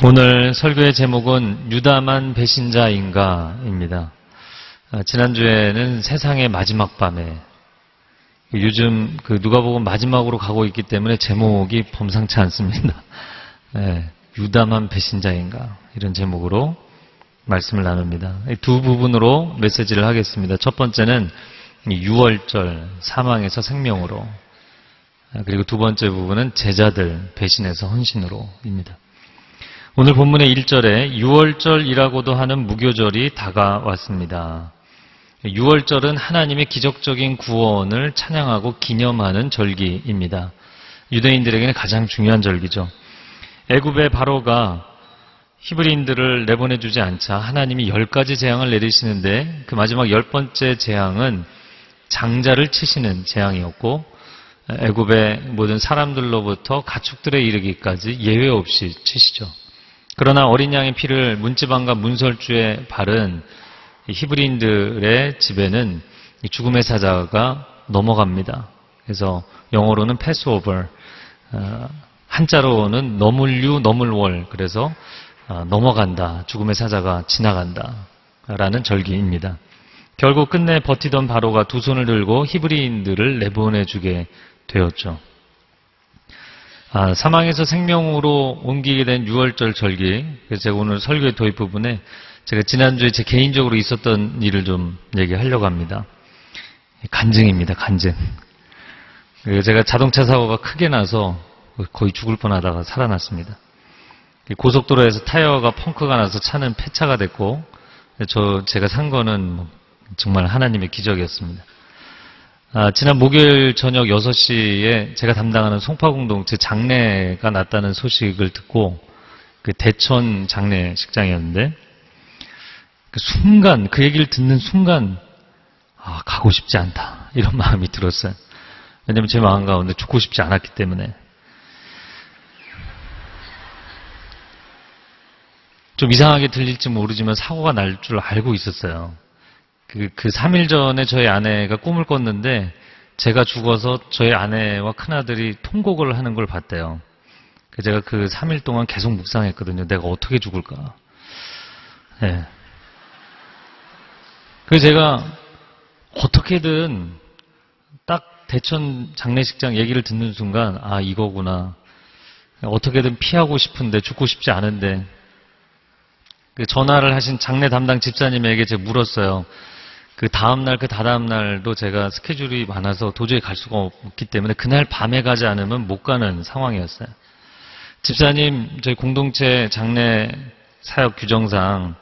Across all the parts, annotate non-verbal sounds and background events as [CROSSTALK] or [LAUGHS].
오늘 설교의 제목은 유다만 배신자인가입니다. 아, 지난주에는 세상의 마지막 밤에 요즘 그 누가복음 마지막으로 가고 있기 때문에 제목이 범상치 않습니다. [LAUGHS] 네, 유다만 배신자인가 이런 제목으로 말씀을 나눕니다. 두 부분으로 메시지를 하겠습니다. 첫 번째는 6월절 사망에서 생명으로 아, 그리고 두 번째 부분은 제자들 배신에서 헌신으로입니다. 오늘 본문의 1절에 6월절이라고도 하는 무교절이 다가왔습니다. 6월절은 하나님의 기적적인 구원을 찬양하고 기념하는 절기입니다. 유대인들에게는 가장 중요한 절기죠. 애굽의 바로가 히브리인들을 내보내주지 않자 하나님이 열 가지 재앙을 내리시는데 그 마지막 열 번째 재앙은 장자를 치시는 재앙이었고 애굽의 모든 사람들로부터 가축들에 이르기까지 예외 없이 치시죠. 그러나 어린 양의 피를 문지방과 문설주에 바른 히브리인들의 집에는 죽음의 사자가 넘어갑니다. 그래서 영어로는 패스오버, 어, 한자로는 너물류 너물월, 그래서 어, 넘어간다, 죽음의 사자가 지나간다 라는 절기입니다. 결국 끝내 버티던 바로가 두 손을 들고 히브리인들을 내보내주게 되었죠. 아, 사망에서 생명으로 옮기게 된 6월절 절기. 그래서 제가 오늘 설교의 도입 부분에 제가 지난주에 제 개인적으로 있었던 일을 좀 얘기하려고 합니다. 간증입니다, 간증. 제가 자동차 사고가 크게 나서 거의 죽을 뻔 하다가 살아났습니다. 고속도로에서 타이어가 펑크가 나서 차는 폐차가 됐고, 저, 제가 산 거는 뭐 정말 하나님의 기적이었습니다. 아, 지난 목요일 저녁 6시에 제가 담당하는 송파공동체 장례가 났다는 소식을 듣고 그 대천 장례식장이었는데 그 순간 그 얘기를 듣는 순간 아, 가고 싶지 않다 이런 [LAUGHS] 마음이 들었어요. 왜냐면 제 마음 가운데 죽고 싶지 않았기 때문에 좀 이상하게 들릴지 모르지만 사고가 날 줄 알고 있었어요. 그, 그 3일 전에 저희 아내가 꿈을 꿨는데 제가 죽어서 저희 아내와 큰아들이 통곡을 하는 걸 봤대요. 제가 그 3일 동안 계속 묵상했거든요. 내가 어떻게 죽을까. 네. 그래서 제가 어떻게든 딱 대천 장례식장 얘기를 듣는 순간, 아, 이거구나. 어떻게든 피하고 싶은데, 죽고 싶지 않은데, 그 전화를 하신 장례 담당 집사님에게 제가 물었어요. 그 다음날, 그 다다음 날도 제가 스케줄이 많아서 도저히 갈 수가 없기 때문에 그날 밤에 가지 않으면 못 가는 상황이었어요. 집사님, 저희 공동체 장례 사역 규정상,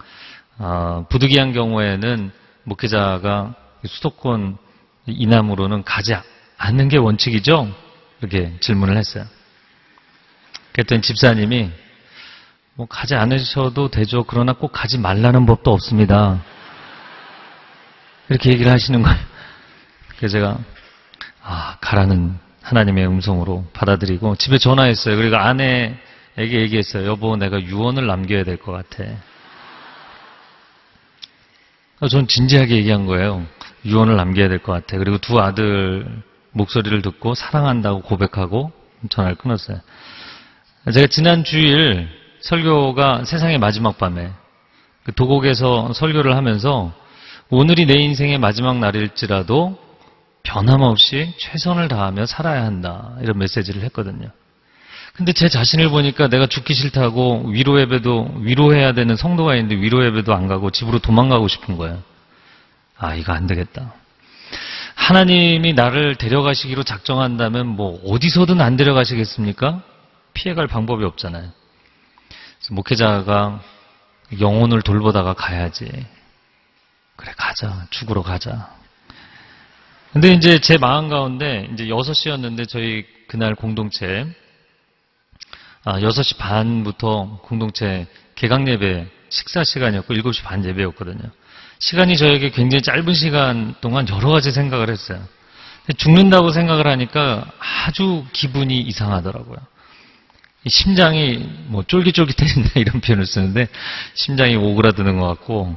어, 부득이한 경우에는 목회자가 수도권 이남으로는 가지 않는 게 원칙이죠? 이렇게 질문을 했어요. 그랬더니 집사님이 뭐 가지 않으셔도 되죠. 그러나 꼭 가지 말라는 법도 없습니다. 이렇게 얘기를 하시는 거예요. 그래서 제가 아 가라는 하나님의 음성으로 받아들이고 집에 전화했어요. 그리고 아내에게 얘기했어요. 여보 내가 유언을 남겨야 될 것 같아. 전 진지하게 얘기한 거예요. 유언을 남겨야 될 것 같아. 그리고 두 아들 목소리를 듣고 사랑한다고 고백하고 전화를 끊었어요. 제가 지난 주일 설교가 세상의 마지막 밤에 그 도곡에서 설교를 하면서 오늘이 내 인생의 마지막 날일지라도 변함없이 최선을 다하며 살아야 한다. 이런 메시지를 했거든요. 근데 제 자신을 보니까 내가 죽기 싫다고 위로 예배도 위로해야 되는 성도가 있는데 위로 예배도 안 가고 집으로 도망가고 싶은 거예요. 아, 이거 안 되겠다. 하나님이 나를 데려가시기로 작정한다면 뭐 어디서든 안 데려가시겠습니까? 피해갈 방법이 없잖아요. 목회자가 영혼을 돌보다가 가야지. 그래, 가자. 죽으러 가자. 근데 이제 제 마음 가운데 이제 6시였는데 저희 그날 공동체, 아, 6시 반부터 공동체 개강 예배 식사 시간이었고 7시 반 예배였거든요. 시간이 저에게 굉장히 짧은 시간 동안 여러 가지 생각을 했어요. 죽는다고 생각을 하니까 아주 기분이 이상하더라고요. 심장이 뭐 쫄깃쫄깃해진다 [LAUGHS] 이런 표현을 쓰는데 심장이 오그라드는 것 같고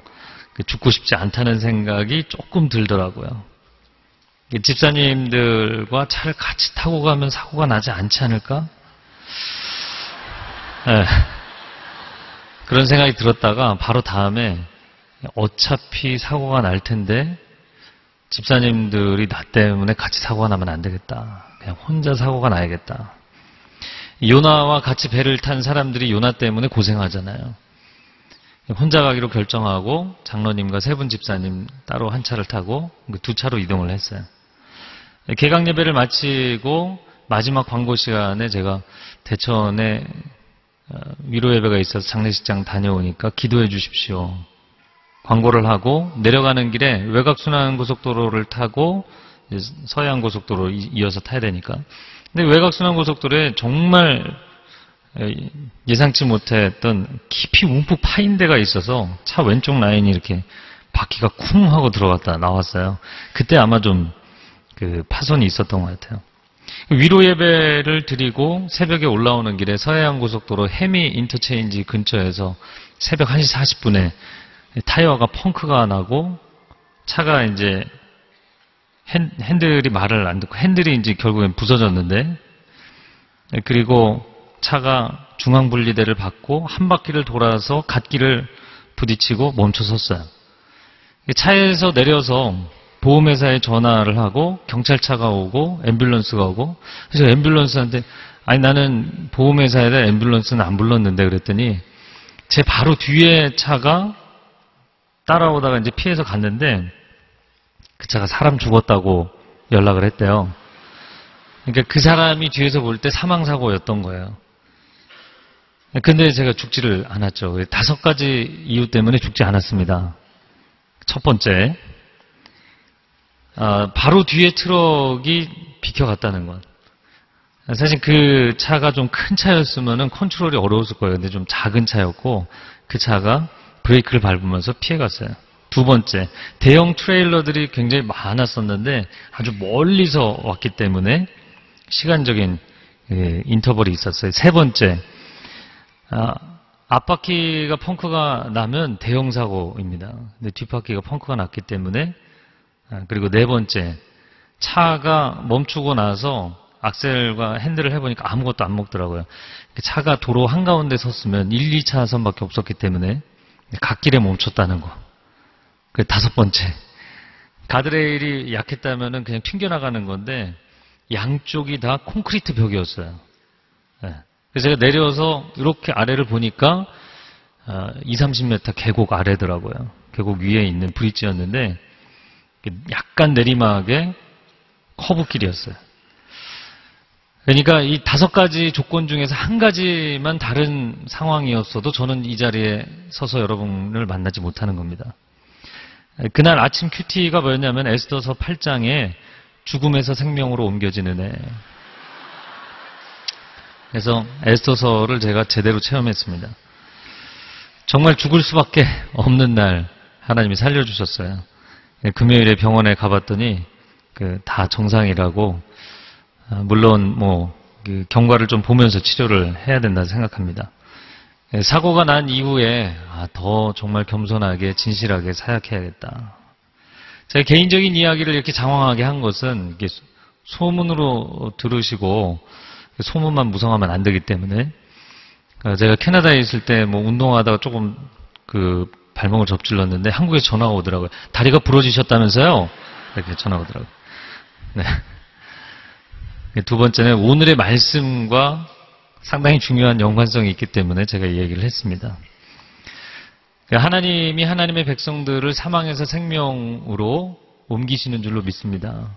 죽고 싶지 않다는 생각이 조금 들더라고요. 집사님들과 차를 같이 타고 가면 사고가 나지 않지 않을까? 네. 그런 생각이 들었다가 바로 다음에 어차피 사고가 날 텐데 집사님들이 나 때문에 같이 사고가 나면 안 되겠다. 그냥 혼자 사고가 나야겠다. 요나와 같이 배를 탄 사람들이 요나 때문에 고생하잖아요. 혼자 가기로 결정하고 장로님과 세 분 집사님 따로 한 차를 타고 그두 차로 이동을 했어요. 개강 예배를 마치고 마지막 광고 시간에 제가 대천에 어, 위로 예배가 있어서 장례식장 다녀오니까 기도해 주십시오. 광고를 하고 내려가는 길에 외곽순환 고속도로를 타고 서해안 고속도로 이어서 타야 되니까. 근데 외곽순환 고속도로에 정말 예상치 못했던 깊이 움푹 파인 데가 있어서 차 왼쪽 라인이 이렇게 바퀴가 쿵 하고 들어갔다 나왔어요. 그때 아마 좀 그 파손이 있었던 것 같아요. 위로 예배를 드리고 새벽에 올라오는 길에 서해안 고속도로 해미 인터체인지 근처에서 새벽 1시 40분에 타이어가 펑크가 나고 차가 이제 핸들이 말을 안 듣고 핸들이 이제 결국엔 부서졌는데 그리고 차가 중앙분리대를 받고 한 바퀴를 돌아서 갓길을 부딪히고 멈춰 섰어요. 차에서 내려서 보험회사에 전화를 하고 경찰차가 오고 앰뷸런스가 오고 그래서 앰뷸런스한테 아니 나는 보험회사에다 앰뷸런스는 안 불렀는데 그랬더니 제 바로 뒤에 차가 따라오다가 이제 피해서 갔는데 그 차가 사람 죽었다고 연락을 했대요. 그러니까 그 사람이 뒤에서 볼 때 사망사고였던 거예요. 근데 제가 죽지를 않았죠. 다섯 가지 이유 때문에 죽지 않았습니다. 첫 번째, 아, 바로 뒤에 트럭이 비켜갔다는 것. 사실 그 차가 좀 큰 차였으면 컨트롤이 어려웠을 거예요. 근데 좀 작은 차였고 그 차가 브레이크를 밟으면서 피해갔어요. 두 번째, 대형 트레일러들이 굉장히 많았었는데 아주 멀리서 왔기 때문에 시간적인 예, 인터벌이 있었어요. 세 번째, 아, 앞바퀴가 펑크가 나면 대형 사고입니다. 근데 뒷바퀴가 펑크가 났기 때문에 아, 그리고 네 번째 차가 멈추고 나서 악셀과 핸들을 해보니까 아무것도 안 먹더라고요. 차가 도로 한가운데 섰으면 1, 2차선밖에 없었기 때문에 갓길에 멈췄다는 거. 그 다섯 번째 가드레일이 약했다면 그냥 튕겨나가는 건데 양쪽이 다 콘크리트 벽이었어요. 네. 그래서 제가 내려서 이렇게 아래를 보니까 2, 30m 계곡 아래더라고요. 계곡 위에 있는 브릿지였는데 약간 내리막의 커브길이었어요. 그러니까 이 다섯 가지 조건 중에서 한 가지만 다른 상황이었어도 저는 이 자리에 서서 여러분을 만나지 못하는 겁니다. 그날 아침 큐티가 뭐였냐면 에스더서 8장에 죽음에서 생명으로 옮겨지는 애. 그래서 에스더서를 제가 제대로 체험했습니다. 정말 죽을 수밖에 없는 날 하나님이 살려주셨어요. 예, 금요일에 병원에 가봤더니 그 다 정상이라고 아, 물론 뭐 그 경과를 좀 보면서 치료를 해야 된다 생각합니다. 예, 사고가 난 이후에 아, 더 정말 겸손하게 진실하게 사약해야겠다. 제가 개인적인 이야기를 이렇게 장황하게 한 것은 소문으로 들으시고 소문만 무성하면 안 되기 때문에 어, 제가 캐나다에 있을 때 뭐 운동하다가 조금 그 발목을 접질렀는데 한국에서 전화가 오더라고요. 다리가 부러지셨다면서요? 이렇게 전화가 오더라고요. 네. 두 번째는 오늘의 말씀과 상당히 중요한 연관성이 있기 때문에 제가 이 얘기를 했습니다. 하나님이 하나님의 백성들을 사망에서 생명으로 옮기시는 줄로 믿습니다.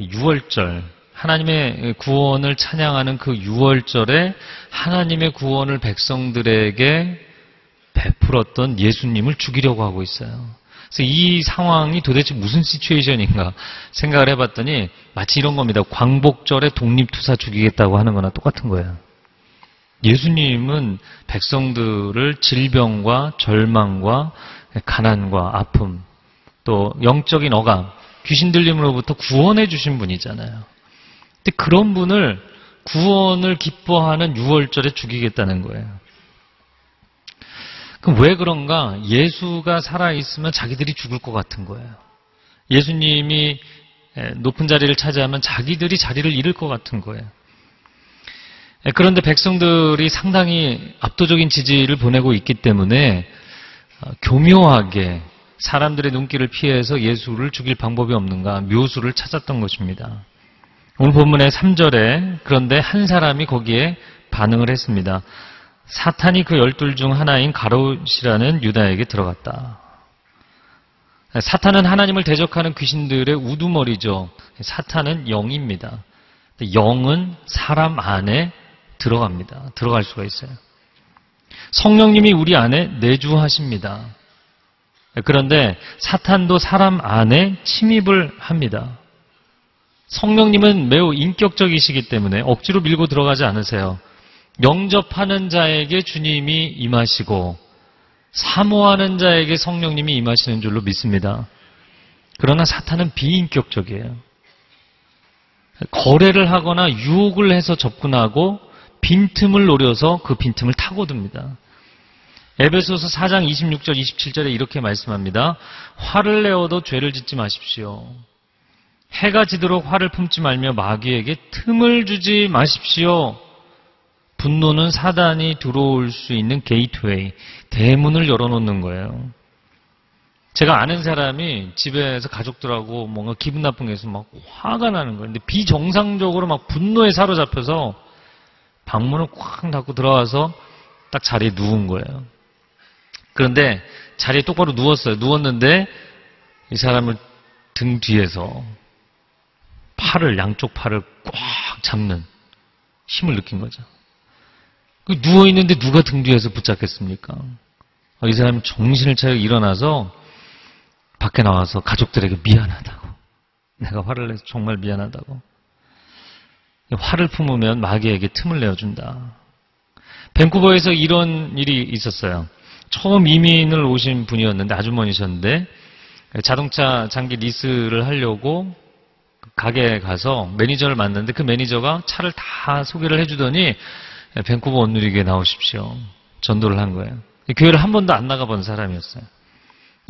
6월절, 하나님의 구원을 찬양하는 그 6월절에 하나님의 구원을 백성들에게 베풀었던 예수님을 죽이려고 하고 있어요. 그래서 이 상황이 도대체 무슨 시츄에이션인가 생각을 해봤더니 마치 이런 겁니다. 광복절에 독립투사 죽이겠다고 하는 거나 똑같은 거예요. 예수님은 백성들을 질병과 절망과 가난과 아픔 또 영적인 어감 귀신 들림으로부터 구원해 주신 분이잖아요. 근데 그런 분을 구원을 기뻐하는 6월절에 죽이겠다는 거예요. 그럼 왜 그런가? 예수가 살아있으면 자기들이 죽을 것 같은 거예요. 예수님이 높은 자리를 차지하면 자기들이 자리를 잃을 것 같은 거예요. 그런데 백성들이 상당히 압도적인 지지를 보내고 있기 때문에 어, 교묘하게 사람들의 눈길을 피해서 예수를 죽일 방법이 없는가 묘수를 찾았던 것입니다. 오늘 본문의 3절에 그런데 한 사람이 거기에 반응을 했습니다. 사탄이 그 열둘 중 하나인 가롯이라는 유다에게 들어갔다. 사탄은 하나님을 대적하는 귀신들의 우두머리죠. 사탄은 영입니다. 영은 사람 안에 들어갑니다. 들어갈 수가 있어요. 성령님이 우리 안에 내주하십니다. 그런데 사탄도 사람 안에 침입을 합니다. 성령님은 매우 인격적이시기 때문에 억지로 밀고 들어가지 않으세요. 영접하는 자에게 주님이 임하시고 사모하는 자에게 성령님이 임하시는 줄로 믿습니다. 그러나 사탄은 비인격적이에요. 거래를 하거나 유혹을 해서 접근하고 빈틈을 노려서 그 빈틈을 타고듭니다. 에베소서 4장 26절 27절에 이렇게 말씀합니다. 화를 내어도 죄를 짓지 마십시오. 해가 지도록 화를 품지 말며 마귀에게 틈을 주지 마십시오. 분노는 사단이 들어올 수 있는 게이트웨이, 대문을 열어놓는 거예요. 제가 아는 사람이 집에서 가족들하고 뭔가 기분 나쁜 게 있으면 막 화가 나는 거예요. 근데 비정상적으로 막 분노에 사로잡혀서 방문을 꽉 닫고 들어와서 딱 자리에 누운 거예요. 그런데 자리에 똑바로 누웠어요. 누웠는데 이 사람을 등 뒤에서 팔을, 양쪽 팔을 꽉 잡는 힘을 느낀 거죠. 그 누워있는데 누가 등 뒤에서 붙잡겠습니까? 이 사람이 정신을 차리고 일어나서 밖에 나와서 가족들에게 미안하다고. 내가 화를 내서 정말 미안하다고. 화를 품으면 마귀에게 틈을 내어준다. 밴쿠버에서 이런 일이 있었어요. 처음 이민을 오신 분이었는데 아주머니셨는데 자동차 장기 리스를 하려고 가게에 가서 매니저를 만났는데 그 매니저가 차를 다 소개를 해주더니 밴쿠버 온누리교회 나오십시오. 전도를 한 거예요. 교회를 한 번도 안 나가본 사람이었어요.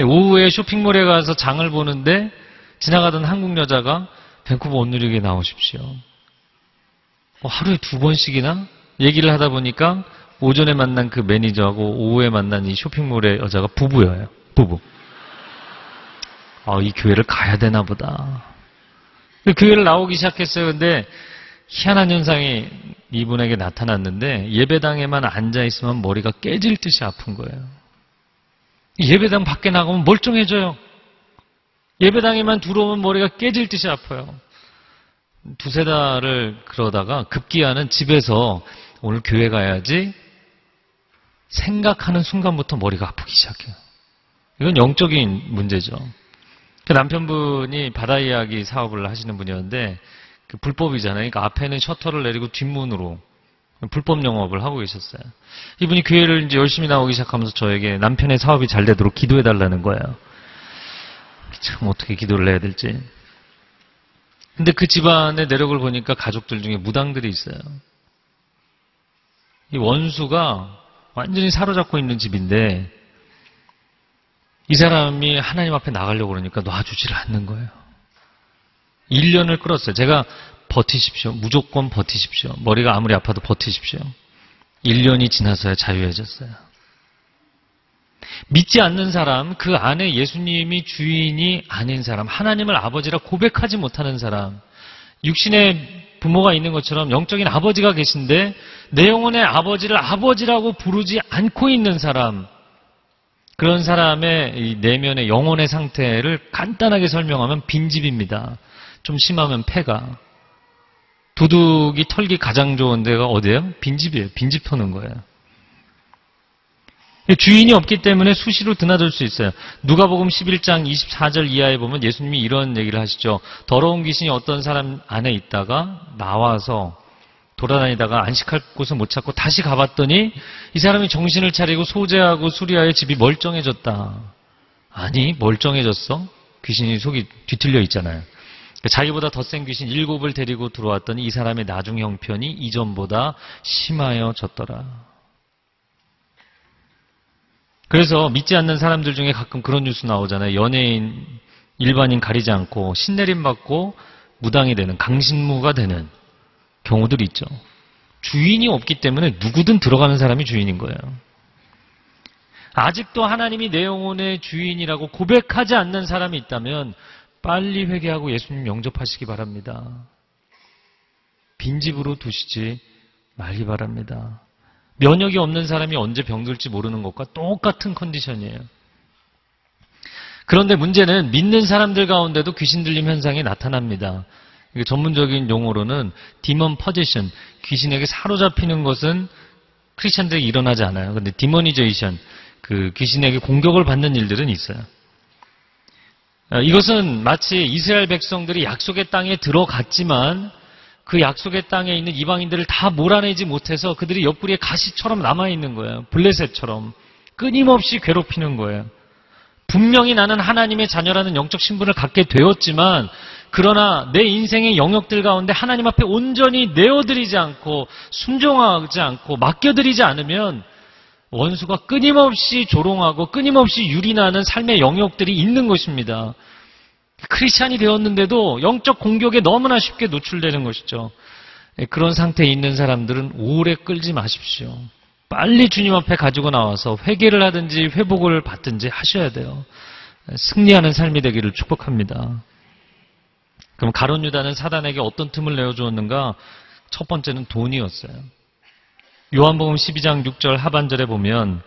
오후에 쇼핑몰에 가서 장을 보는데 지나가던 한국 여자가 밴쿠버 온누리교회 나오십시오. 어, 하루에 두 번씩이나 얘기를 하다 보니까 오전에 만난 그 매니저하고 오후에 만난 이 쇼핑몰의 여자가 부부예요. 부부. 아, 이 교회를 가야 되나 보다. 그 교회를 나오기 시작했어요. 근데 희한한 현상이 이분에게 나타났는데 예배당에만 앉아 있으면 머리가 깨질 듯이 아픈 거예요. 예배당 밖에 나가면 멀쩡해져요. 예배당에만 들어오면 머리가 깨질 듯이 아파요. 두세 달을 그러다가 급기야는 집에서 오늘 교회 가야지 생각하는 순간부터 머리가 아프기 시작해요. 이건 영적인 문제죠. 그 남편분이 바다 이야기 사업을 하시는 분이었는데 그 불법이잖아요. 그러니까 앞에는 셔터를 내리고 뒷문으로 불법 영업을 하고 계셨어요. 이분이 교회를 이제 열심히 나오기 시작하면서 저에게 남편의 사업이 잘 되도록 기도해 달라는 거예요. 참 어떻게 기도를 해야 될지. 근데 그 집안의 내력을 보니까 가족들 중에 무당들이 있어요. 이 원수가 완전히 사로잡고 있는 집인데 이 사람이 하나님 앞에 나가려고 그러니까 놔주지를 않는 거예요. 1년을 끌었어요. 제가 버티십시오. 무조건 버티십시오. 머리가 아무리 아파도 버티십시오. 1년이 지나서야 자유해졌어요. 믿지 않는 사람, 그 안에 예수님이 주인이 아닌 사람, 하나님을 아버지라 고백하지 못하는 사람, 육신의 부모가 있는 것처럼 영적인 아버지가 계신데 내 영혼의 아버지를 아버지라고 부르지 않고 있는 사람, 그런 사람의 내면의 영혼의 상태를 간단하게 설명하면 빈집입니다. 좀 심하면 폐가. 도둑이 털기 가장 좋은 데가 어디예요? 빈집이에요. 빈집 터는 거예요. 주인이 없기 때문에 수시로 드나들 수 있어요. 누가복음 11장 24절 이하에 보면 예수님이 이런 얘기를 하시죠. 더러운 귀신이 어떤 사람 안에 있다가 나와서 돌아다니다가 안식할 곳을 못 찾고 다시 가봤더니 이 사람이 정신을 차리고 소재하고 수리하여 집이 멀쩡해졌다. 아니 멀쩡해졌어? 귀신이 속이 뒤틀려 있잖아요. 자기보다 더 센 귀신 일곱을 데리고 들어왔더니 이 사람의 나중 형편이 이전보다 심하여졌더라. 그래서 믿지 않는 사람들 중에 가끔 그런 뉴스 나오잖아요. 연예인, 일반인 가리지 않고 신내림 받고 무당이 되는, 강신무가 되는 경우들이 있죠. 주인이 없기 때문에 누구든 들어가는 사람이 주인인 거예요. 아직도 하나님이 내 영혼의 주인이라고 고백하지 않는 사람이 있다면 빨리 회개하고 예수님 영접하시기 바랍니다. 빈집으로 두시지 말기 바랍니다. 면역이 없는 사람이 언제 병들지 모르는 것과 똑같은 컨디션이에요. 그런데 문제는 믿는 사람들 가운데도 귀신 들림 현상이 나타납니다. 전문적인 용어로는 demon possession, 귀신에게 사로잡히는 것은 크리스천들에게 일어나지 않아요. 근데 demonization, 그 귀신에게 공격을 받는 일들은 있어요. 어, 이것은 마치 이스라엘 백성들이 약속의 땅에 들어갔지만 그 약속의 땅에 있는 이방인들을 다 몰아내지 못해서 그들이 옆구리에 가시처럼 남아있는 거예요. 블레셋처럼. 끊임없이 괴롭히는 거예요. 분명히 나는 하나님의 자녀라는 영적 신분을 갖게 되었지만 그러나 내 인생의 영역들 가운데 하나님 앞에 온전히 내어드리지 않고 순종하지 않고 맡겨드리지 않으면 원수가 끊임없이 조롱하고 끊임없이 유린하는 삶의 영역들이 있는 것입니다. 크리스찬이 되었는데도 영적 공격에 너무나 쉽게 노출되는 것이죠. 예, 그런 상태에 있는 사람들은 오래 끌지 마십시오. 빨리 주님 앞에 가지고 나와서 회개를 하든지 회복을 받든지 하셔야 돼요. 승리하는 삶이 되기를 축복합니다. 그럼 가론 유다는 사단에게 어떤 틈을 내어 주었는가? 첫 번째는 돈이었어요. 요한복음 12장 6절 하반절에 보면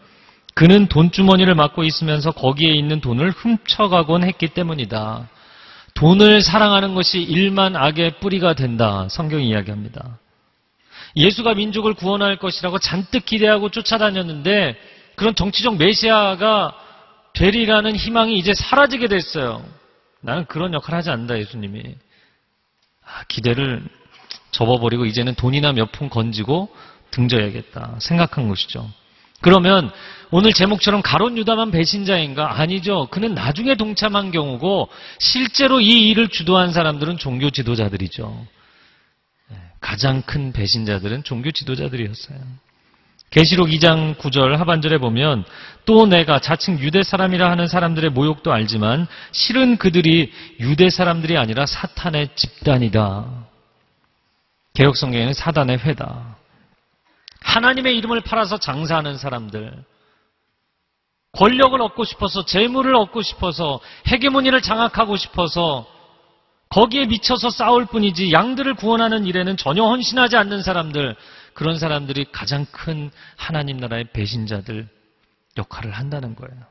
그는 돈주머니를 맡고 있으면서 거기에 있는 돈을 훔쳐가곤 했기 때문이다. 돈을 사랑하는 것이 일만 악의 뿌리가 된다. 성경이 이야기합니다. 예수가 민족을 구원할 것이라고 잔뜩 기대하고 쫓아다녔는데 그런 정치적 메시아가 되리라는 희망이 이제 사라지게 됐어요. 나는 그런 역할을 하지 않는다, 예수님이. 아, 기대를 접어버리고 이제는 돈이나 몇 푼 건지고 등져야겠다 생각한 것이죠. 그러면 오늘 제목처럼 가론 유다만 배신자인가? 아니죠. 그는 나중에 동참한 경우고 실제로 이 일을 주도한 사람들은 종교 지도자들이죠. 네, 가장 큰 배신자들은 종교 지도자들이었어요. 계시록 2장 9절 하반절에 보면 또 내가 자칭 유대 사람이라 하는 사람들의 모욕도 알지만 실은 그들이 유대 사람들이 아니라 사탄의 집단이다. 개혁성경에는 사단의 회다. 하나님의 이름을 팔아서 장사하는 사람들, 권력을 얻고 싶어서, 재물을 얻고 싶어서, 헤게모니를 장악하고 싶어서, 거기에 미쳐서 싸울 뿐이지 양들을 구원하는 일에는 전혀 헌신하지 않는 사람들, 그런 사람들이 가장 큰 하나님 나라의 배신자들 역할을 한다는 거예요.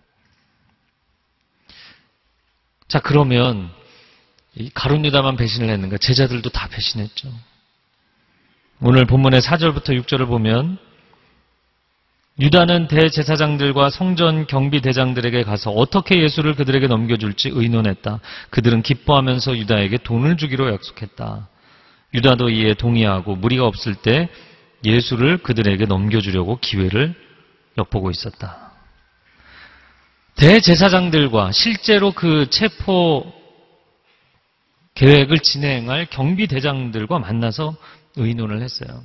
자, 그러면 가룟 유다만 배신을 했는가? 제자들도 다 배신했죠. 오늘 본문의 4절부터 6절을 보면 유다는 대제사장들과 성전 경비대장들에게 가서 어떻게 예수를 그들에게 넘겨줄지 의논했다. 그들은 기뻐하면서 유다에게 돈을 주기로 약속했다. 유다도 이에 동의하고 무리가 없을 때 예수를 그들에게 넘겨주려고 기회를 엿보고 있었다. 대제사장들과 실제로 그 체포 계획을 진행할 경비대장들과 만나서 의논을 했어요.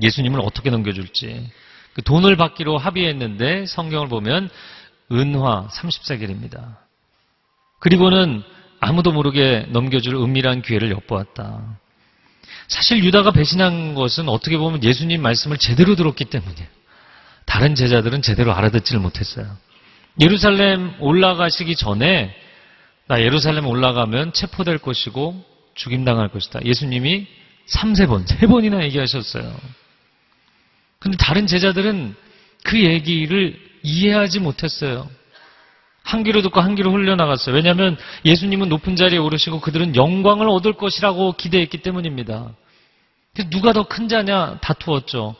예수님을 어떻게 넘겨줄지. 그 돈을 받기로 합의했는데 성경을 보면 은화 30세겔입니다. 그리고는 아무도 모르게 넘겨줄 은밀한 기회를 엿보았다. 사실 유다가 배신한 것은 어떻게 보면 예수님 말씀을 제대로 들었기 때문이에요. 다른 제자들은 제대로 알아듣지를 못했어요. 예루살렘 올라가시기 전에 나 예루살렘 올라가면 체포될 것이고 죽임당할 것이다. 예수님이 3, 세 번 3번이나 얘기하셨어요. 근데 다른 제자들은 그 얘기를 이해하지 못했어요. 한 귀로 듣고 한 귀로 흘려나갔어요. 왜냐하면 예수님은 높은 자리에 오르시고 그들은 영광을 얻을 것이라고 기대했기 때문입니다. 누가 더 큰 자냐 다투었죠.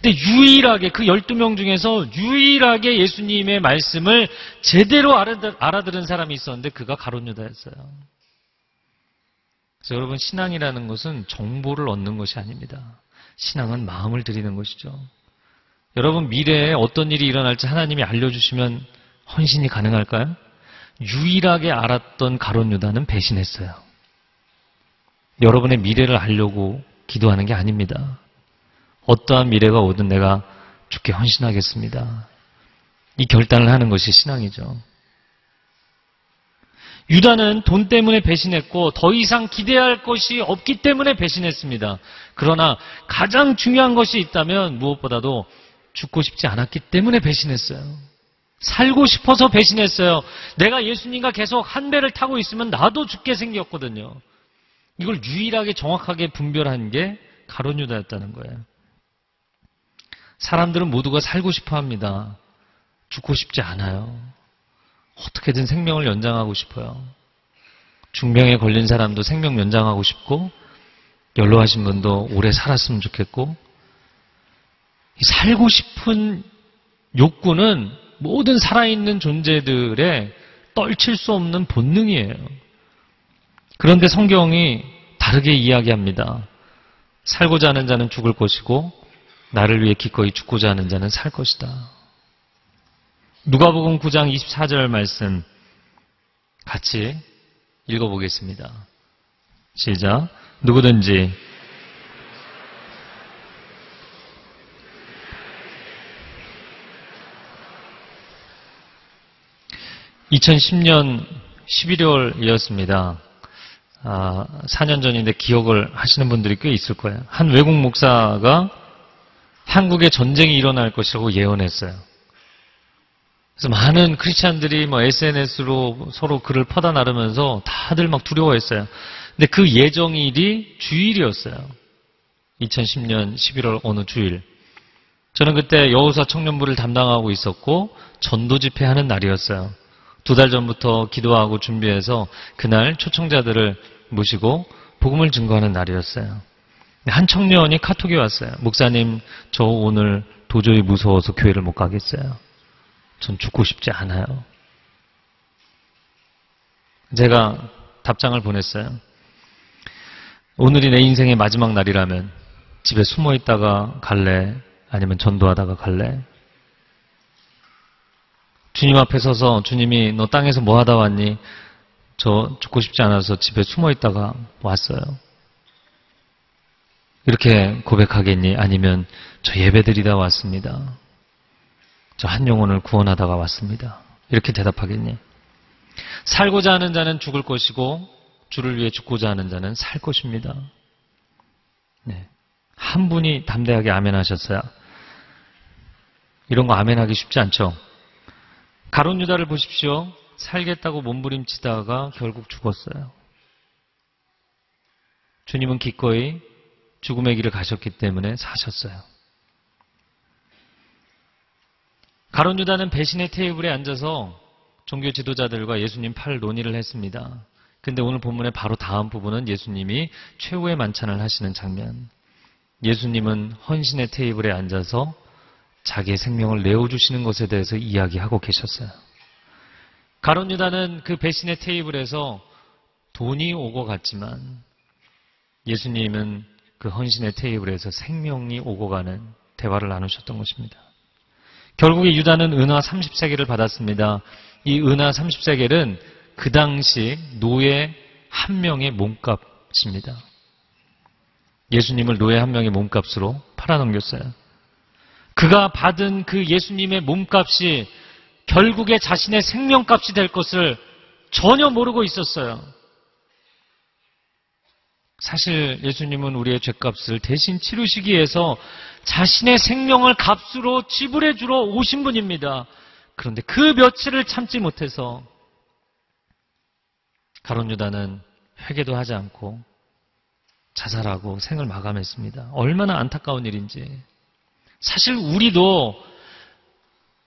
근데 유일하게 그 12명 중에서 유일하게 예수님의 말씀을 제대로 알아들은 사람이 있었는데 그가 가론 유다였어요. 그래서 여러분 신앙이라는 것은 정보를 얻는 것이 아닙니다. 신앙은 마음을 드리는 것이죠. 여러분 미래에 어떤 일이 일어날지 하나님이 알려주시면 헌신이 가능할까요? 유일하게 알았던 가론 유다는 배신했어요. 여러분의 미래를 알려고 기도하는 게 아닙니다. 어떠한 미래가 오든 내가 죽게 헌신하겠습니다. 이 결단을 하는 것이 신앙이죠. 유다는 돈 때문에 배신했고 더 이상 기대할 것이 없기 때문에 배신했습니다. 그러나 가장 중요한 것이 있다면 무엇보다도 죽고 싶지 않았기 때문에 배신했어요. 살고 싶어서 배신했어요. 내가 예수님과 계속 한 배를 타고 있으면 나도 죽게 생겼거든요. 이걸 유일하게 정확하게 분별한 게 가론 유다였다는 거예요. 사람들은 모두가 살고 싶어 합니다. 죽고 싶지 않아요. 어떻게든 생명을 연장하고 싶어요. 중병에 걸린 사람도 생명 연장하고 싶고, 연로하신 분도 오래 살았으면 좋겠고, 살고 싶은 욕구는 모든 살아있는 존재들의 떨칠 수 없는 본능이에요. 그런데 성경이 다르게 이야기합니다. 살고자 하는 자는 죽을 것이고, 나를 위해 기꺼이 죽고자 하는 자는 살 것이다. 누가복음 9장 24절 말씀 같이 읽어보겠습니다. 시작. 누구든지 (2010년 11월이었습니다) 아, 4년 전인데 기억을 하시는 분들이 꽤 있을 거예요. 한 외국 목사가 한국에 전쟁이 일어날 것이라고 예언했어요. 그래서 많은 크리스찬들이 뭐 SNS로 서로 글을 퍼다 나르면서 다들 막 두려워했어요. 근데 그 예정일이 주일이었어요. 2010년 11월 어느 주일. 저는 그때 여우사 청년부를 담당하고 있었고 전도 집회하는 날이었어요. 두 달 전부터 기도하고 준비해서 그날 초청자들을 모시고 복음을 증거하는 날이었어요. 한 청년이 카톡이 왔어요. 목사님, 저 오늘 도저히 무서워서 교회를 못 가겠어요. 전 죽고 싶지 않아요. 제가 답장을 보냈어요. 오늘이 내 인생의 마지막 날이라면 집에 숨어 있다가 갈래? 아니면 전도하다가 갈래? 주님 앞에 서서 주님이 너 땅에서 뭐 하다 왔니? 저 죽고 싶지 않아서 집에 숨어 있다가 왔어요. 이렇게 고백하겠니? 아니면 저 예배 드리다 왔습니다. 저 한 영혼을 구원하다가 왔습니다. 이렇게 대답하겠니? 살고자 하는 자는 죽을 것이고 주를 위해 죽고자 하는 자는 살 것입니다. 네. 한 분이 담대하게 아멘하셨어요. 이런 거 아멘하기 쉽지 않죠. 가론 유다를 보십시오. 살겠다고 몸부림치다가 결국 죽었어요. 주님은 기꺼이 죽음의 길을 가셨기 때문에 사셨어요. 가론 유다는 배신의 테이블에 앉아서 종교 지도자들과 예수님 팔 논의를 했습니다. 근데 오늘 본문의 바로 다음 부분은 예수님이 최후의 만찬을 하시는 장면. 예수님은 헌신의 테이블에 앉아서 자기의 생명을 내어주시는 것에 대해서 이야기하고 계셨어요. 가론 유다는 그 배신의 테이블에서 돈이 오고 갔지만 예수님은 그 헌신의 테이블에서 생명이 오고 가는 대화를 나누셨던 것입니다. 결국에 유다는 은화 30세계를 받았습니다. 이 은화 30세계는 그 당시 노예 한 명의 몸값입니다. 예수님을 노예 한 명의 몸값으로 팔아넘겼어요. 그가 받은 그 예수님의 몸값이 결국에 자신의 생명값이 될 것을 전혀 모르고 있었어요. 사실 예수님은 우리의 죄값을 대신 치르시기 위해서 자신의 생명을 값으로 지불해 주러 오신 분입니다. 그런데 그 며칠을 참지 못해서 가론 유다는 회개도 하지 않고 자살하고 생을 마감했습니다. 얼마나 안타까운 일인지. 사실 우리도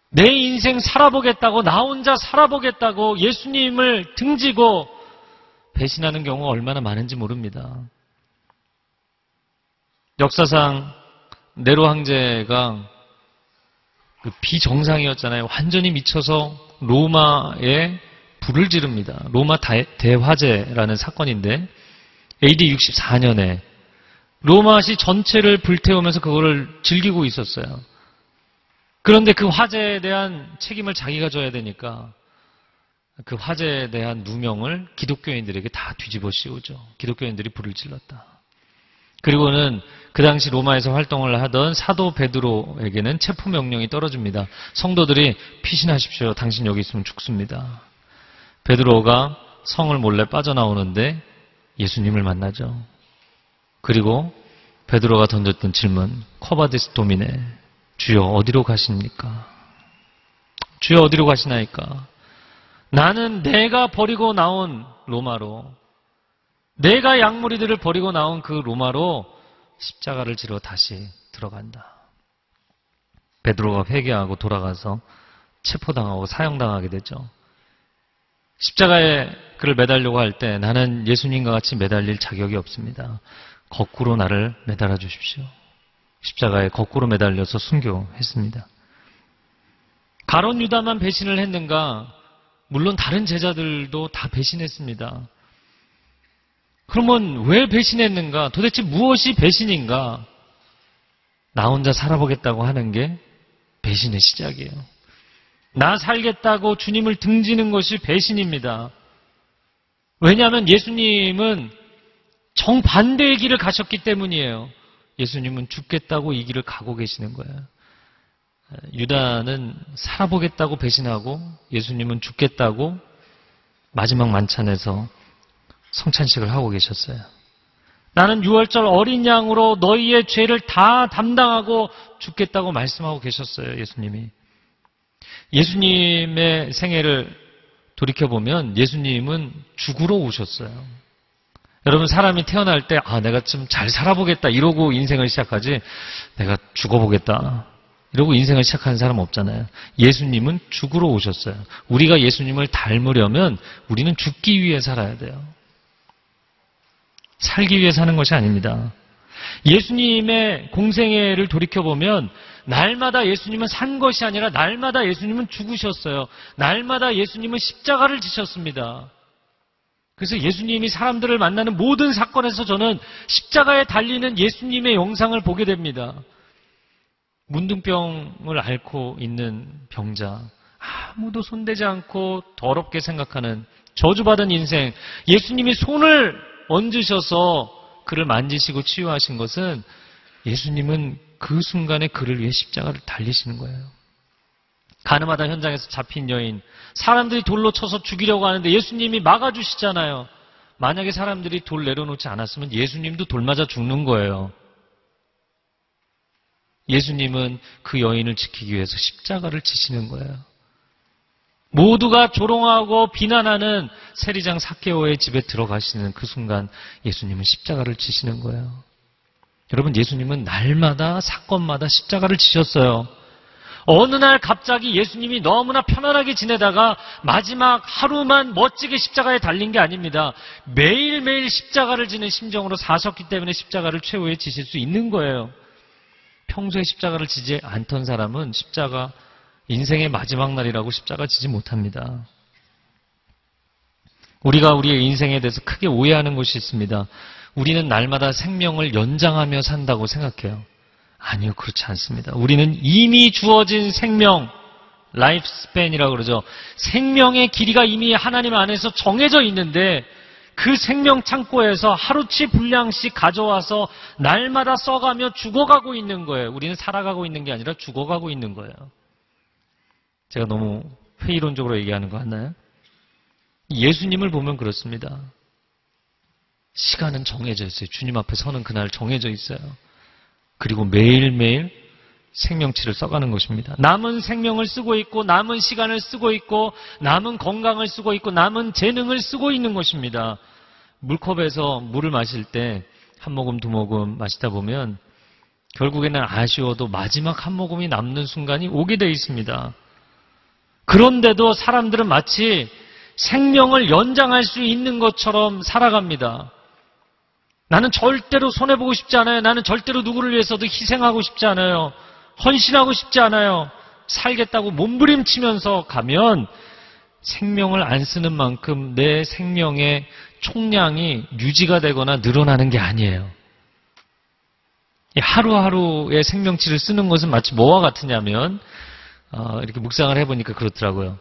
내 인생 살아보겠다고 나 혼자 살아보겠다고 예수님을 등지고 배신하는 경우가 얼마나 많은지 모릅니다. 역사상 네로 황제가 그 비정상이었잖아요. 완전히 미쳐서 로마에 불을 지릅니다. 로마 대화제라는 사건인데 AD 64년에 로마시 전체를 불태우면서 그거를 즐기고 있었어요. 그런데 그 화재에 대한 책임을 자기가 져야 되니까 그 화재에 대한 누명을 기독교인들에게 다 뒤집어 씌우죠. 기독교인들이 불을 질렀다. 그리고는 그 당시 로마에서 활동을 하던 사도 베드로에게는 체포 명령이 떨어집니다. 성도들이 피신하십시오. 당신 여기 있으면 죽습니다. 베드로가 성을 몰래 빠져나오는데 예수님을 만나죠. 그리고 베드로가 던졌던 질문, Quo vadis Domine, 주여 어디로 가십니까? 주여 어디로 가시나이까? 나는 내가 버리고 나온 로마로, 내가 양무리들을 버리고 나온 그 로마로 십자가를 지러 다시 들어간다. 베드로가 회개하고 돌아가서 체포당하고 사형당하게 되죠. 십자가에 그를 매달려고 할 때 나는 예수님과 같이 매달릴 자격이 없습니다. 거꾸로 나를 매달아 주십시오. 십자가에 거꾸로 매달려서 순교했습니다. 가론 유다만 배신을 했는가? 물론 다른 제자들도 다 배신했습니다. 그러면 왜 배신했는가? 도대체 무엇이 배신인가? 나 혼자 살아보겠다고 하는 게 배신의 시작이에요. 나 살겠다고 주님을 등지는 것이 배신입니다. 왜냐하면 예수님은 정반대의 길을 가셨기 때문이에요. 예수님은 죽겠다고 이 길을 가고 계시는 거예요. 유다는 살아보겠다고 배신하고 예수님은 죽겠다고 마지막 만찬에서 성찬식을 하고 계셨어요. 나는 6월절 어린 양으로 너희의 죄를 다 담당하고 죽겠다고 말씀하고 계셨어요, 예수님이. 예수님의 생애를 돌이켜보면 예수님은 죽으러 오셨어요. 여러분, 사람이 태어날 때, 아, 내가 좀 잘 살아보겠다, 이러고 인생을 시작하지, 내가 죽어보겠다, 이러고 인생을 시작하는 사람 없잖아요. 예수님은 죽으러 오셨어요. 우리가 예수님을 닮으려면 우리는 죽기 위해 살아야 돼요. 살기 위해 사는 것이 아닙니다. 예수님의 공생애를 돌이켜보면 날마다 예수님은 산 것이 아니라 날마다 예수님은 죽으셨어요. 날마다 예수님은 십자가를 지셨습니다. 그래서 예수님이 사람들을 만나는 모든 사건에서 저는 십자가에 달리는 예수님의 영상을 보게 됩니다. 문둥병을 앓고 있는 병자, 아무도 손대지 않고 더럽게 생각하는 저주받은 인생, 예수님이 손을 얹으셔서 그를 만지시고 치유하신 것은 예수님은 그 순간에 그를 위해 십자가를 달리시는 거예요. 가늠하다 현장에서 잡힌 여인, 사람들이 돌로 쳐서 죽이려고 하는데 예수님이 막아주시잖아요. 만약에 사람들이 돌 내려놓지 않았으면 예수님도 돌 맞아 죽는 거예요. 예수님은 그 여인을 지키기 위해서 십자가를 지시는 거예요. 모두가 조롱하고 비난하는 세리장 사케오의 집에 들어가시는 그 순간 예수님은 십자가를 지시는 거예요. 여러분 예수님은 날마다 사건마다 십자가를 지셨어요. 어느 날 갑자기 예수님이 너무나 편안하게 지내다가 마지막 하루만 멋지게 십자가에 달린 게 아닙니다. 매일매일 십자가를 지는 심정으로 사셨기 때문에 십자가를 최후에 지실 수 있는 거예요. 평소에 십자가를 지지 않던 사람은 십자가 인생의 마지막 날이라고 십자가 지지 못합니다. 우리가 우리의 인생에 대해서 크게 오해하는 것이 있습니다. 우리는 날마다 생명을 연장하며 산다고 생각해요. 아니요, 그렇지 않습니다. 우리는 이미 주어진 생명, life span이라고 그러죠. 생명의 길이가 이미 하나님 안에서 정해져 있는데 그 생명 창고에서 하루치 분량씩 가져와서 날마다 써가며 죽어가고 있는 거예요. 우리는 살아가고 있는 게 아니라 죽어가고 있는 거예요. 제가 너무 회의론적으로 얘기하는 거 같나요? 예수님을 보면 그렇습니다. 시간은 정해져 있어요. 주님 앞에 서는 그날 정해져 있어요. 그리고 매일매일 생명치를 써가는 것입니다. 남은 생명을 쓰고 있고, 남은 시간을 쓰고 있고, 남은 건강을 쓰고 있고, 남은 재능을 쓰고 있는 것입니다. 물컵에서 물을 마실 때 한 모금, 두 모금 마시다 보면 결국에는 아쉬워도 마지막 한 모금이 남는 순간이 오게 되어 있습니다. 그런데도 사람들은 마치 생명을 연장할 수 있는 것처럼 살아갑니다. 나는 절대로 손해보고 싶지 않아요. 나는 절대로 누구를 위해서도 희생하고 싶지 않아요. 헌신하고 싶지 않아요. 살겠다고 몸부림치면서 가면 생명을 안 쓰는 만큼 내 생명의 총량이 유지가 되거나 늘어나는 게 아니에요. 하루하루의 생명치를 쓰는 것은 마치 뭐와 같으냐면 어, 이렇게 묵상을 해보니까 그렇더라고요.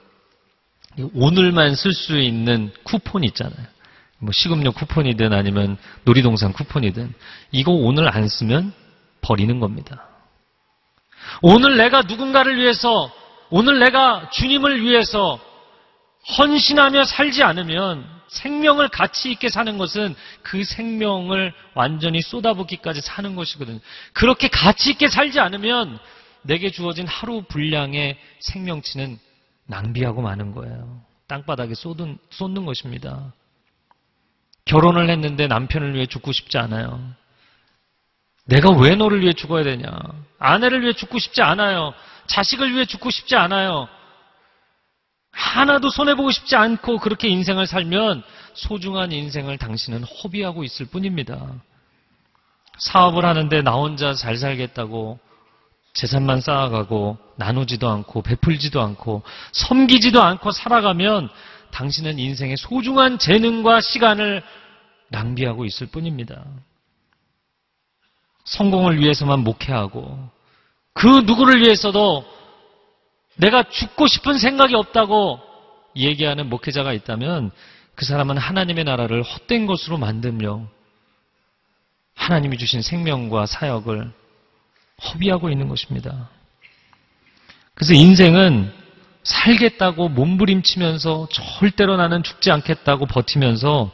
오늘만 쓸 수 있는 쿠폰 있잖아요. 뭐 식음료 쿠폰이든 아니면 놀이동산 쿠폰이든 이거 오늘 안 쓰면 버리는 겁니다. 오늘 내가 누군가를 위해서, 오늘 내가 주님을 위해서 헌신하며 살지 않으면 생명을 가치 있게 사는 것은 그 생명을 완전히 쏟아붓기까지 사는 것이거든요. 그렇게 가치 있게 살지 않으면 내게 주어진 하루 분량의 생명치는 낭비하고 마는 거예요. 땅바닥에 쏟은, 쏟는 것입니다. 결혼을 했는데 남편을 위해 죽고 싶지 않아요. 내가 왜 너를 위해 죽어야 되냐? 아내를 위해 죽고 싶지 않아요. 자식을 위해 죽고 싶지 않아요. 하나도 손해보고 싶지 않고 그렇게 인생을 살면 소중한 인생을 당신은 허비하고 있을 뿐입니다. 사업을 하는데 나 혼자 잘 살겠다고 재산만 쌓아가고 나누지도 않고 베풀지도 않고 섬기지도 않고 살아가면 당신은 인생의 소중한 재능과 시간을 낭비하고 있을 뿐입니다. 성공을 위해서만 목회하고 그 누구를 위해서도 내가 죽고 싶은 생각이 없다고 얘기하는 목회자가 있다면 그 사람은 하나님의 나라를 헛된 것으로 만들며 하나님이 주신 생명과 사역을 허비하고 있는 것입니다. 그래서 인생은 살겠다고 몸부림치면서 절대로 나는 죽지 않겠다고 버티면서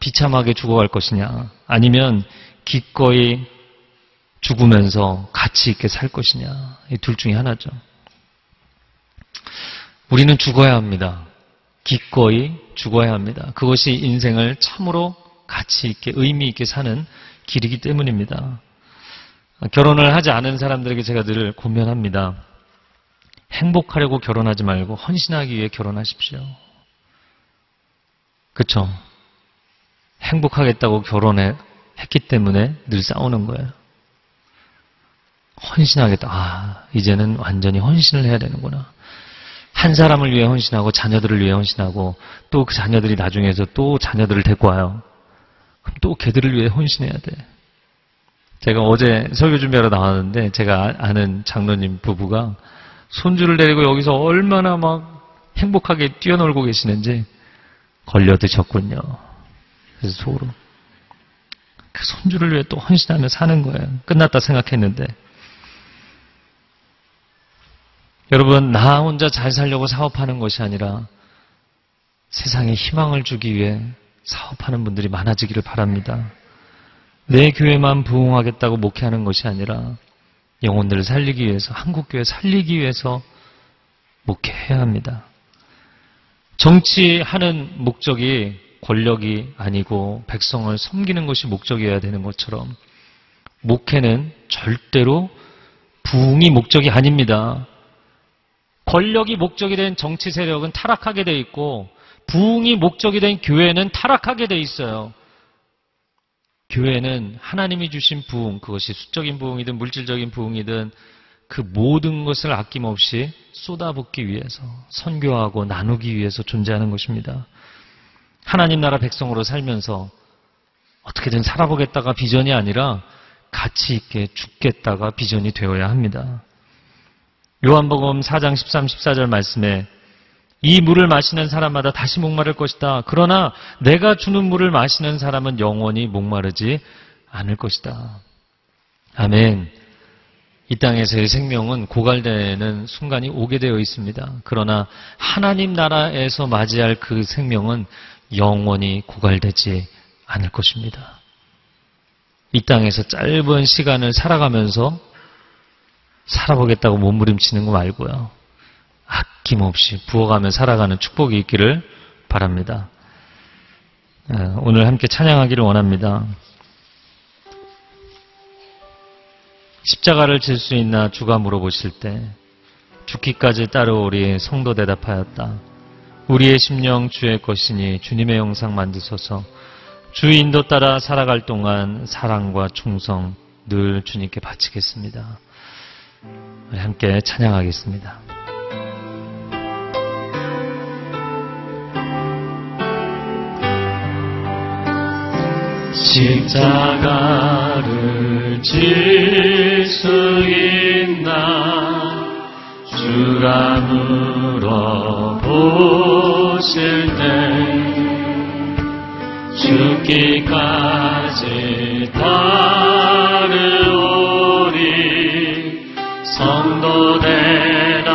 비참하게 죽어갈 것이냐 아니면 기꺼이 죽으면서 가치 있게 살 것이냐 이 둘 중에 하나죠. 우리는 죽어야 합니다. 기꺼이 죽어야 합니다. 그것이 인생을 참으로 가치 있게 의미 있게 사는 길이기 때문입니다. 결혼을 하지 않은 사람들에게 제가 늘 고면합니다. 행복하려고 결혼하지 말고 헌신하기 위해 결혼하십시오. 그쵸? 행복하겠다고 결혼해 했기 때문에 늘 싸우는 거예요. 헌신하겠다. 아, 이제는 완전히 헌신을 해야 되는구나. 한 사람을 위해 헌신하고 자녀들을 위해 헌신하고 또 그 자녀들이 나중에서 또 자녀들을 데리고 와요. 그럼 또 걔들을 위해 헌신해야 돼. 제가 어제 설교 준비하러 나왔는데 제가 아는 장로님 부부가 손주를 데리고 여기서 얼마나 막 행복하게 뛰어놀고 계시는지 걸려드셨군요. 그래서 속으로 그 손주를 위해 또 헌신하며 사는 거예요. 끝났다 생각했는데 여러분, 나 혼자 잘 살려고 사업하는 것이 아니라 세상에 희망을 주기 위해 사업하는 분들이 많아지기를 바랍니다. 내 교회만 부흥하겠다고 목회하는 것이 아니라 영혼들을 살리기 위해서, 한국교회 살리기 위해서 목회해야 합니다. 정치하는 목적이 권력이 아니고 백성을 섬기는 것이 목적이어야 되는 것처럼 목회는 절대로 부흥이 목적이 아닙니다. 권력이 목적이 된 정치 세력은 타락하게 돼 있고 부흥이 목적이 된 교회는 타락하게 돼 있어요. 교회는 하나님이 주신 부흥, 그것이 수적인 부흥이든 물질적인 부흥이든 그 모든 것을 아낌없이 쏟아붓기 위해서 선교하고 나누기 위해서 존재하는 것입니다. 하나님 나라 백성으로 살면서 어떻게든 살아보겠다가 비전이 아니라 가치 있게 죽겠다가 비전이 되어야 합니다. 요한복음 4장 13, 14절 말씀에 이 물을 마시는 사람마다 다시 목마를 것이다. 그러나 내가 주는 물을 마시는 사람은 영원히 목마르지 않을 것이다. 아멘. 이 땅에서의 생명은 고갈되는 순간이 오게 되어 있습니다. 그러나 하나님 나라에서 맞이할 그 생명은 영원히 고갈되지 않을 것입니다. 이 땅에서 짧은 시간을 살아가면서 살아보겠다고 몸부림치는 거 말고요. 아낌없이 부어가며 살아가는 축복이 있기를 바랍니다. 예, 오늘 함께 찬양하기를 원합니다. 십자가를 질 수 있나 주가 물어보실 때 죽기까지 따르오리 성도 대답하였다. 우리의 심령 주의 것이니 주님의 영상 만드소서 주 인도 따라 살아갈 동안 사랑과 충성 늘 주님께 바치겠습니다. 함께 찬양하겠습니다. 십자가를 질 수 있나? 주가 물어보실 때 죽기까지 따르오리 성도 되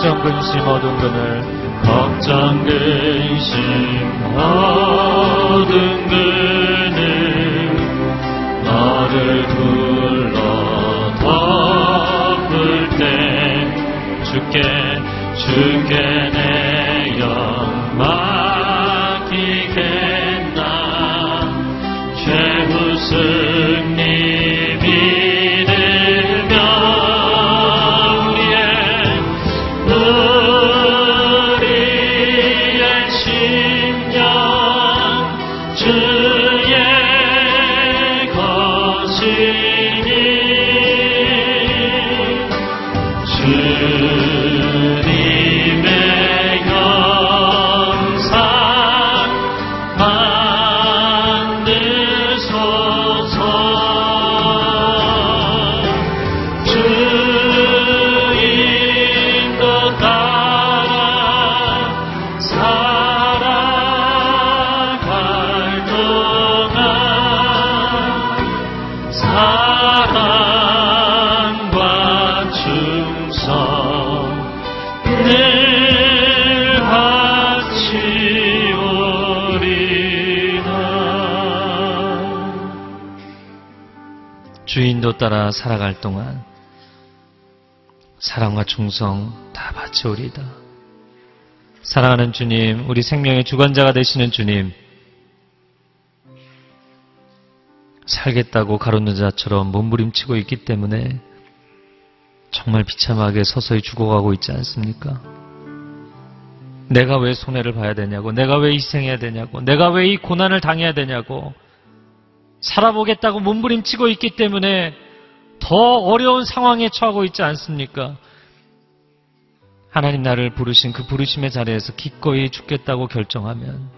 걱정 근심 어둠 그늘. 걱정 근심 어둠 그늘. 너를 둘러 덮을 때 주께 주께 따라 살아갈 동안 사랑과 충성 다 바치오리다. 사랑하는 주님, 우리 생명의 주관자가 되시는 주님, 살겠다고 가로는 자처럼 몸부림치고 있기 때문에 정말 비참하게 서서히 죽어가고 있지 않습니까? 내가 왜 손해를 봐야 되냐고, 내가 왜 희생해야 되냐고, 내가 왜 이 고난을 당해야 되냐고, 살아보겠다고 몸부림치고 있기 때문에 더 어려운 상황에 처하고 있지 않습니까? 하나님 나를 부르신 그 부르심의 자리에서 기꺼이 죽겠다고 결정하면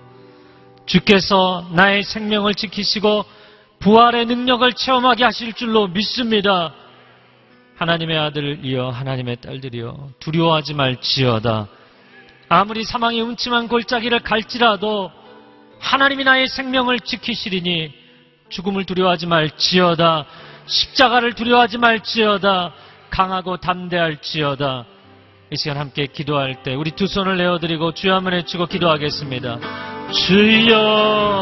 주께서 나의 생명을 지키시고 부활의 능력을 체험하게 하실 줄로 믿습니다. 하나님의 아들이여 하나님의 딸들이여 두려워하지 말지어다. 아무리 사망의 음침한 골짜기를 갈지라도 하나님이 나의 생명을 지키시리니 죽음을 두려워하지 말지어다. 십자가를 두려워하지 말지어다. 강하고 담대할지어다. 이 시간 함께 기도할 때 우리 두 손을 내어드리고 주여 한번 외치고 기도하겠습니다. 주여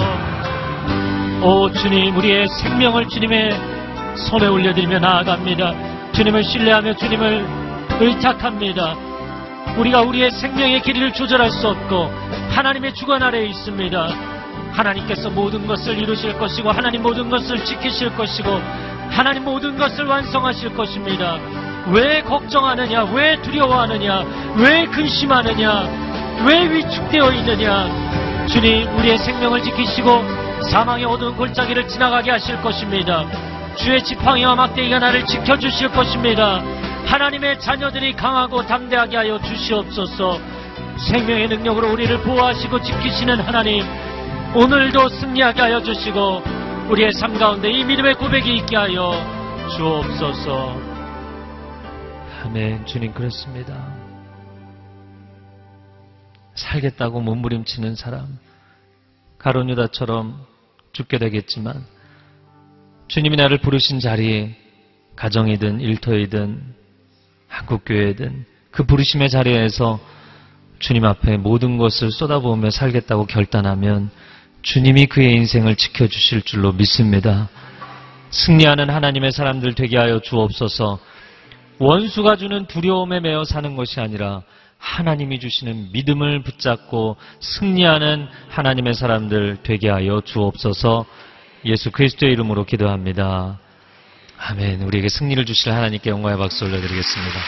오 주님 우리의 생명을 주님의 손에 올려드리며 나아갑니다. 주님을 신뢰하며 주님을 의탁합니다. 우리가 우리의 생명의 길이를 조절할 수 없고 하나님의 주관 아래에 있습니다. 하나님께서 모든 것을 이루실 것이고 하나님 모든 것을 지키실 것이고 하나님 모든 것을 완성하실 것입니다. 왜 걱정하느냐? 왜 두려워하느냐? 왜 근심하느냐? 왜 위축되어 있느냐? 주님 우리의 생명을 지키시고 사망의 어두운 골짜기를 지나가게 하실 것입니다. 주의 지팡이와 막대기가 나를 지켜주실 것입니다. 하나님의 자녀들이 강하고 담대하게 하여 주시옵소서. 생명의 능력으로 우리를 보호하시고 지키시는 하나님, 오늘도 승리하게 하여 주시고 우리의 삶 가운데 이 믿음의 고백이 있게 하여 주옵소서. 아멘. 주님 그렇습니다. 살겠다고 몸부림치는 사람, 가론유다처럼 죽게 되겠지만 주님이 나를 부르신 자리에 가정이든 일터이든 한국교회든 그 부르심의 자리에서 주님 앞에 모든 것을 쏟아부으며 살겠다고 결단하면 주님이 그의 인생을 지켜주실 줄로 믿습니다. 승리하는 하나님의 사람들 되게 하여 주옵소서 원수가 주는 두려움에 매여 사는 것이 아니라 하나님이 주시는 믿음을 붙잡고 승리하는 하나님의 사람들 되게 하여 주옵소서 예수 그리스도의 이름으로 기도합니다. 아멘. 우리에게 승리를 주실 하나님께 영광의 박수 올려드리겠습니다.